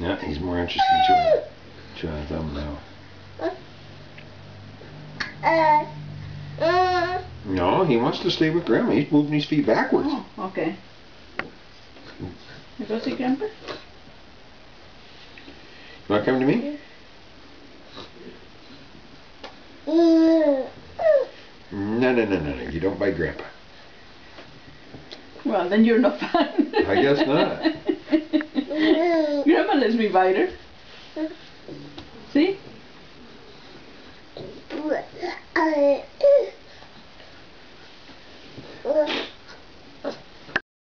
Yeah, he's more interested in chewing, chewing a thumb now. No, he wants to stay with Grandma. He's moving his feet backwards. Oh, okay. You go see Grandpa? You want to come to me? Mm. No, no, no, no, no. You don't bite Grandpa. Well, then you're no fun. I guess not. Grandma lets me bite her. See? Uh,